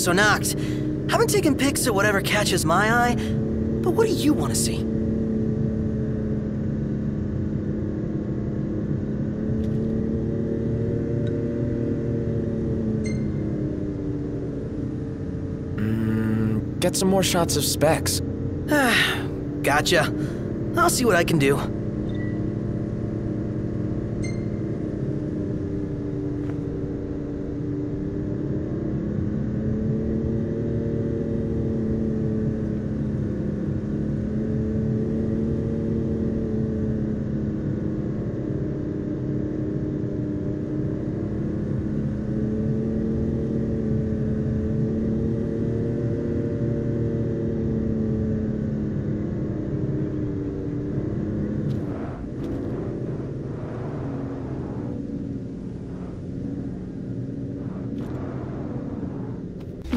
So I've been taking pics of whatever catches my eye, but what do you want to see? Hmm, get some more shots of specs. Gotcha. I'll see what I can do.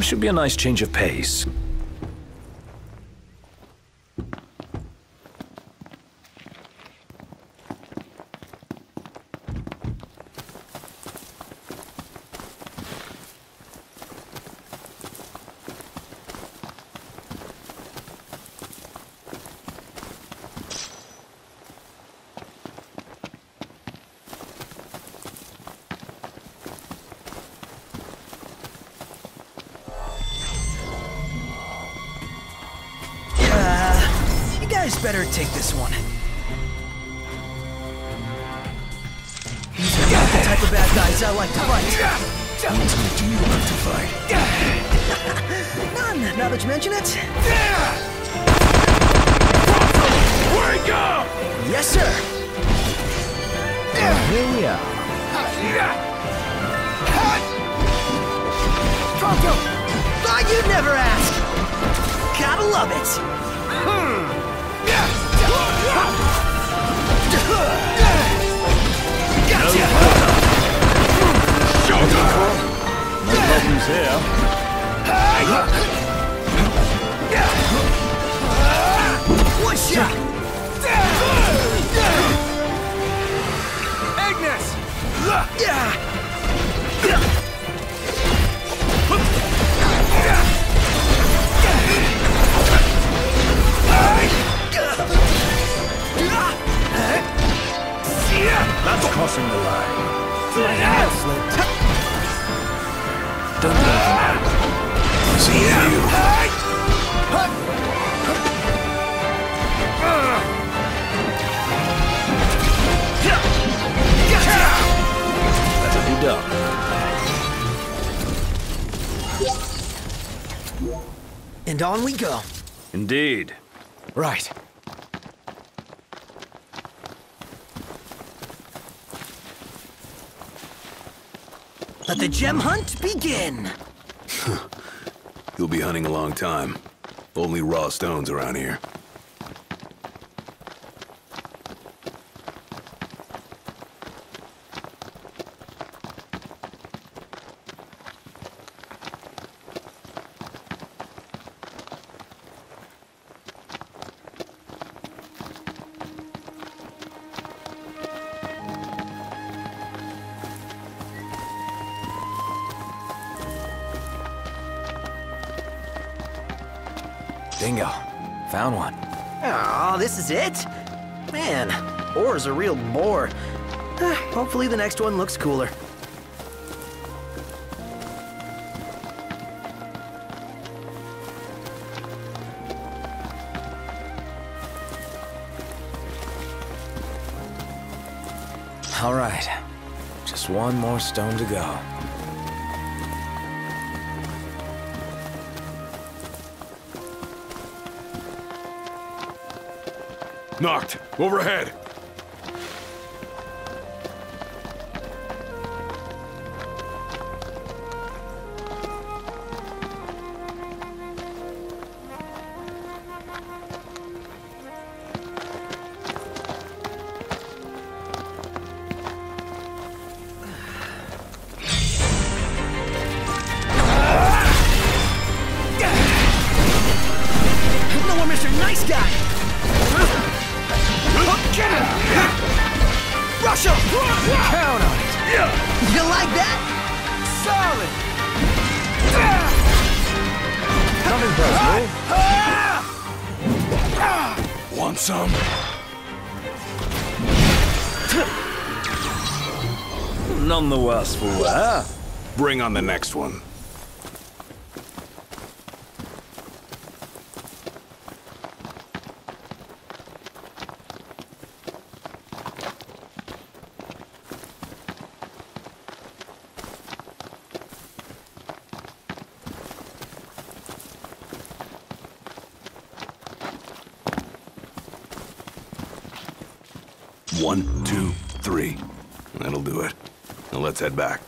Should be a nice change of pace. You guys better take this one. These are not the type of bad guys I like to fight. What do you like to fight? None, now that you mention it. Wake up! Yes, sir. Here we are. Pronto! Thought you'd never ask. Gotta love it. Gotcha! Crossing the line. Don't do anything. See you. Better be done. And on we go. Indeed. Right. Let the gem hunt begin. You'll be hunting a long time. Only raw stones around here. Bingo. Found one. Oh, this is it? Man, ore's a real bore. Eh, Hopefully the next one looks cooler. All right. Just one more stone to go. Knocked. Overhead. Some? None the worse for wear. Bring on the next one. One, two, three. That'll do it. Now let's head back.